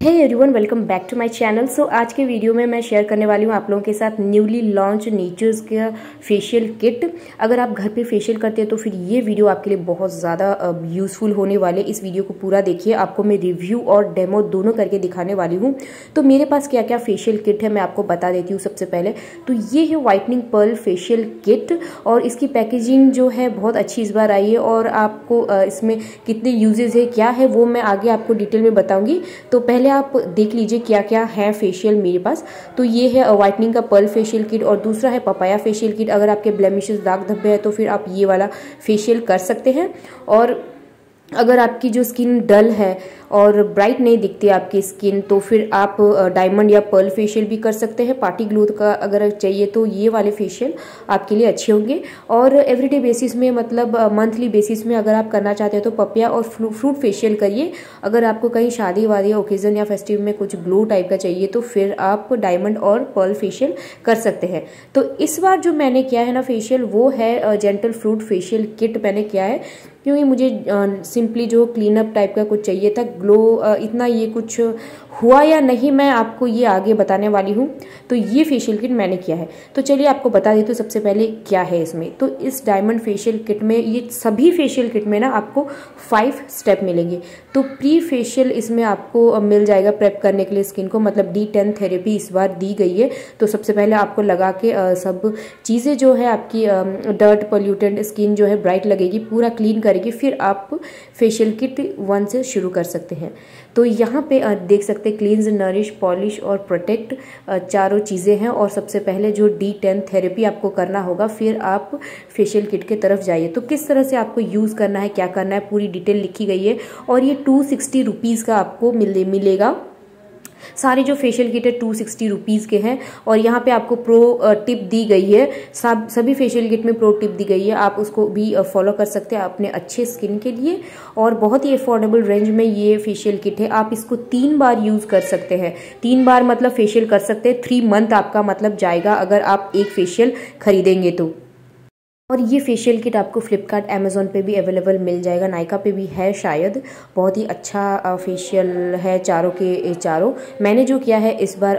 Hey everyone welcome back to my channel so आज के video में मैं शेयर करने वाली हूँ आप लोगों के साथ न्यूली लॉन्च नेचर्स का फेशियल किट अगर आप घर पे फेशियल करते हैं तो फिर ये वीडियो आपके लिए बहुत ज़्यादा यूज़फुल होने वाले इस वीडियो को पूरा देखिए। आपको मैं रिव्यू और डेमो दोनों करके दिखाने वाली हूँ। तो मेरे पास क्या क्या फेशियल किट है, मैं आपको बता देती हूँ सबसे पहले। तो ये है वाइटनिंग पर्ल फेशियल किट और इसकी पैकेजिंग जो है, बहुत अच्छी इस बार आई है और आपको इसमें कितने यूजेज है, क्या है, वो मैं आगे आपको डिटेल में बताऊँगी। तो पहले पहले आप देख लीजिए क्या क्या है फेशियल मेरे पास। तो ये है वाइटनिंग का पर्ल फेशियल किट और दूसरा है पपाया फेशियल किट अगर आपके ब्लेमिशेस दाग धब्बे हैं तो फिर आप ये वाला फेशियल कर सकते हैं। और अगर आपकी जो स्किन डल है और ब्राइट नहीं दिखती आपकी स्किन तो फिर आप डायमंड या पर्ल फेशियल भी कर सकते हैं। पार्टी ग्लोथ का अगर चाहिए तो ये वाले फेशियल आपके लिए अच्छे होंगे। और एवरीडे बेसिस में मतलब मंथली बेसिस में अगर आप करना चाहते हैं तो पपिया और फ्रूट फेशियल करिए। अगर आपको कहीं शादी वादी ओकेजन या फेस्टिव में कुछ ग्लो टाइप का चाहिए तो फिर आप डायमंड और पर्ल फेशियल कर सकते हैं। तो इस बार जो मैंने किया है ना फेशियल, वो है जेंटल फ्रूट फेशियल किट मैंने किया है। क्योंकि मुझे सिंपली जो क्लीनअप टाइप का कुछ चाहिए था ग्लो इतना ये कुछ हुआ या नहीं, मैं आपको ये आगे बताने वाली हूँ। तो ये फेशियल किट मैंने किया है। तो चलिए आपको बता देती हूँ सबसे पहले क्या है इसमें। तो इस डायमंड फेशियल किट में, ये सभी फेशियल किट में ना आपको फाइव स्टेप मिलेंगे। तो प्री फेशियल इसमें आपको मिल जाएगा प्रेप करने के लिए स्किन को। मतलब डी टेन थेरेपी इस बार दी गई है। तो सबसे पहले आपको लगा के सब चीज़ें जो है आपकी डर्ट पोल्यूटेंट स्किन जो है ब्राइट लगेगी, पूरा क्लीन करेगी। फिर आप फेशियल किट वन से शुरू कर सकते हैं। तो यहाँ पे देख सकते हैं क्लींज नरिश पॉलिश और प्रोटेक्ट चारों चीज़ें हैं और सबसे पहले जो डी टेन थेरेपी आपको करना होगा, फिर आप फेशियल किट के तरफ़ जाइए। तो किस तरह से आपको यूज़ करना है, क्या करना है, पूरी डिटेल लिखी गई है और ये टू सिक्सटी रुपीज़ का आपको मिले, मिलेगा। सारे जो फेशियल किट है टू सिक्सटी रुपीज़ के हैं और यहाँ पे आपको प्रो टिप दी गई है। सब, सभी फेशियल किट में प्रो टिप दी गई है। आप उसको भी फॉलो कर सकते हैं अपने अच्छे स्किन के लिए और बहुत ही अफोर्डेबल रेंज में ये फेशियल किट है। आप इसको तीन बार यूज़ कर सकते हैं। तीन बार मतलब फेशियल कर सकते हैं। थ्री मंथ आपका मतलब जाएगा अगर आप एक फेशियल खरीदेंगे तो। और ये फेशियल किट आपको फ्लिपकार्ट अमेज़ोन पे भी अवेलेबल मिल जाएगा। नायका पे भी है शायद। बहुत ही अच्छा फेशियल है चारों के चारों। मैंने जो किया है इस बार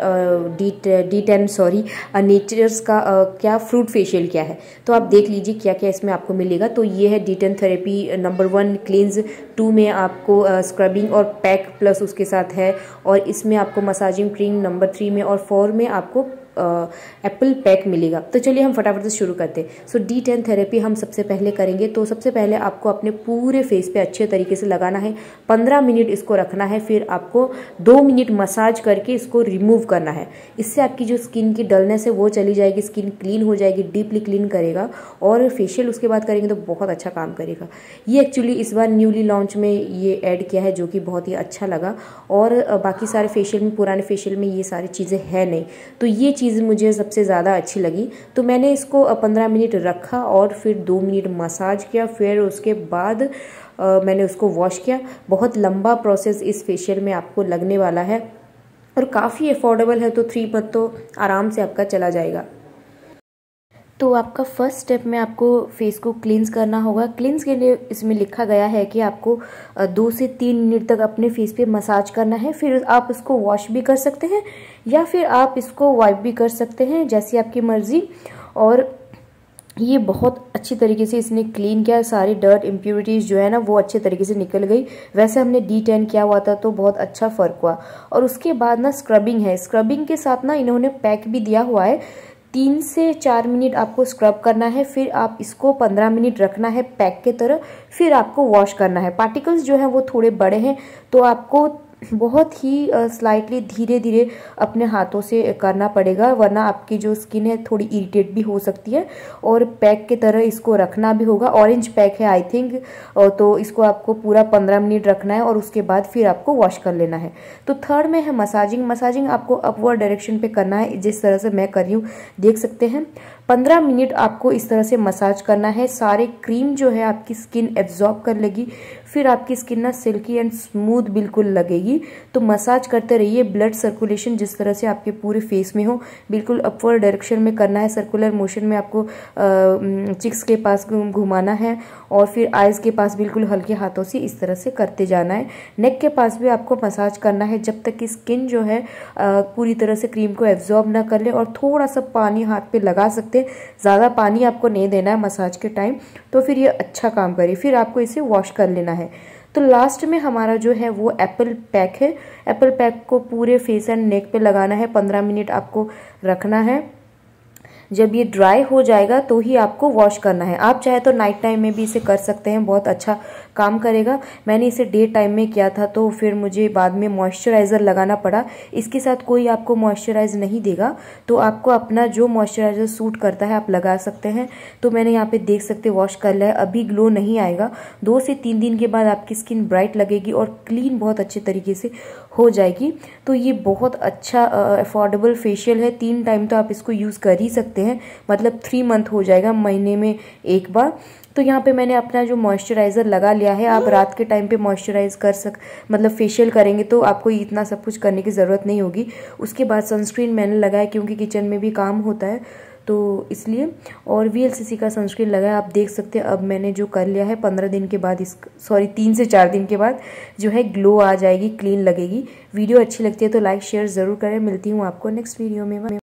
D D ten sorry nature's का आ, क्या फ्रूट फेशियल किया है। तो आप देख लीजिए क्या क्या इसमें आपको मिलेगा। तो ये है D ten therapy number one cleanse two में आपको स्क्रबिंग और पैक प्लस उसके साथ है। और इसमें आपको मसाजिंग क्रीम नंबर थ्री में और फोर में आपको एप्पल पैक मिलेगा। तो चलिए हम फटाफट से शुरू करते हैं। सो डी टेन थेरेपी हम सबसे पहले करेंगे। तो सबसे पहले आपको अपने पूरे फेस पे अच्छे तरीके से लगाना है। पंद्रह मिनट इसको रखना है। फिर आपको दो मिनट मसाज करके इसको रिमूव करना है। इससे आपकी जो स्किन की डलनेस है, वो चली जाएगी। स्किन क्लीन हो जाएगी डीपली क्लीन करेगा। और फेशियल उसके बाद करेंगे तो बहुत अच्छा काम करेगा। ये एक्चुअली इस बार न्यूली लॉन्च में ये ऐड किया है, जो कि बहुत ही अच्छा लगा। और बाकी सारे फेशियल में, पुराने फेशियल में ये सारी चीज़ें हैं नहीं। तो ये चीज़ चीज़ मुझे सबसे ज़्यादा अच्छी लगी। तो मैंने इसको पंद्रह मिनट रखा और फिर दो मिनट मसाज किया। फिर उसके बाद आ, मैंने उसको वॉश किया। बहुत लंबा प्रोसेस इस फेशियल में आपको लगने वाला है और काफ़ी अफोर्डेबल है तो थ्री मंथ तो आराम से आपका चला जाएगा। तो आपका फ़र्स्ट स्टेप में आपको फेस को क्लींस करना होगा। क्लींस के लिए इसमें लिखा गया है कि आपको दो से तीन मिनट तक अपने फेस पे मसाज करना है। फिर आप इसको वॉश भी कर सकते हैं या फिर आप इसको वाइप भी कर सकते हैं, जैसी आपकी मर्ज़ी। और ये बहुत अच्छी तरीके से इसने क्लीन किया। सारी डर्ट इम्प्योरिटीज़ जो है ना, वो अच्छे तरीके से निकल गई। वैसे हमने डी टेन किया हुआ था तो बहुत अच्छा फ़र्क हुआ। और उसके बाद ना स्क्रबिंग है। स्क्रबिंग के साथ ना इन्होंने पैक भी दिया हुआ है। तीन से चार मिनट आपको स्क्रब करना है, फिर आप इसको पंद्रह मिनट रखना है पैक के तरह, फिर आपको वॉश करना है। पार्टिकल्स जो हैं वो थोड़े बड़े हैं तो आपको बहुत ही स्लाइटली धीरे धीरे अपने हाथों से करना पड़ेगा, वरना आपकी जो स्किन है थोड़ी इरिटेट भी हो सकती है और पैक के तरह इसको रखना भी होगा। ऑरेंज पैक है आई थिंक तो इसको आपको पूरा पंद्रह मिनट रखना है और उसके बाद फिर आपको वॉश कर लेना है। तो थर्ड में है मसाजिंग मसाजिंग आपको अपवर्ड डायरेक्शन पे करना है, जिस तरह से मैं कर रही हूँ, देख सकते हैं। पंद्रह मिनट आपको इस तरह से मसाज करना है, सारे क्रीम जो है आपकी स्किन एब्जॉर्ब कर लेगी। फिर आपकी स्किन ना सिल्की एंड स्मूथ बिल्कुल लगेगी। तो मसाज करते रहिए ब्लड सर्कुलेशन जिस तरह से आपके पूरे फेस में हो, बिल्कुल अपवर्ड डायरेक्शन में करना है। सर्कुलर मोशन में आपको चिक्स के पास घुमाना है और फिर आइज़ के पास बिल्कुल हल्के हाथों से इस तरह से करते जाना है। नेक के पास भी आपको मसाज करना है। जब तक कि स्किन जो है पूरी तरह से क्रीम को एब्जॉर्ब ना कर ले और थोड़ा सा पानी हाथ पे लगा सकते हैं। ज़्यादा पानी आपको नहीं देना है मसाज के टाइम तो फिर ये अच्छा काम करे फिर आपको इसे वॉश कर लेना है। तो लास्ट में हमारा जो है वो एप्पल पैक है। एप्पल पैक को पूरे फेस एंड नेक पे लगाना है। पंद्रह मिनट आपको रखना है। जब ये ड्राई हो जाएगा तो ही आपको वॉश करना है। आप चाहे तो नाइट टाइम में भी इसे कर सकते हैं। बहुत अच्छा काम करेगा। मैंने इसे डे टाइम में किया था तो फिर मुझे बाद में मॉइस्चराइज़र लगाना पड़ा। इसके साथ कोई आपको मॉइस्चराइज नहीं देगा तो आपको अपना जो मॉइस्चराइज़र सूट करता है, आप लगा सकते हैं। तो मैंने यहाँ पे देख सकते, वॉश कर लिया है। अभी ग्लो नहीं आएगा। दो से तीन दिन के बाद आपकी स्किन ब्राइट लगेगी और क्लीन बहुत अच्छे तरीके से हो जाएगी। तो ये बहुत अच्छा अफोर्डेबल फेशियल है। तीन टाइम तो आप इसको यूज़ कर ही सकते हैं। मतलब थ्री मंथ हो जाएगा, महीने में एक बार। तो यहाँ पे मैंने अपना जो मॉइस्चराइज़र लगा लिया है, आप रात के टाइम पे मॉइस्चराइज कर सक मतलब फेशियल करेंगे तो आपको इतना सब कुछ करने की ज़रूरत नहीं होगी। उसके बाद सनस्क्रीन मैंने लगाया क्योंकि किचन में भी काम होता है तो इसलिए। और वीएलसीसी का सनस्क्रीन लगाया, आप देख सकते हैं, अब मैंने जो कर लिया है, पंद्रह दिन के बाद इस सॉरी तीन से चार दिन के बाद जो है ग्लो आ जाएगी क्लीन लगेगी। वीडियो अच्छी लगती है तो लाइक शेयर ज़रूर करें। मिलती हूँ आपको नेक्स्ट वीडियो में।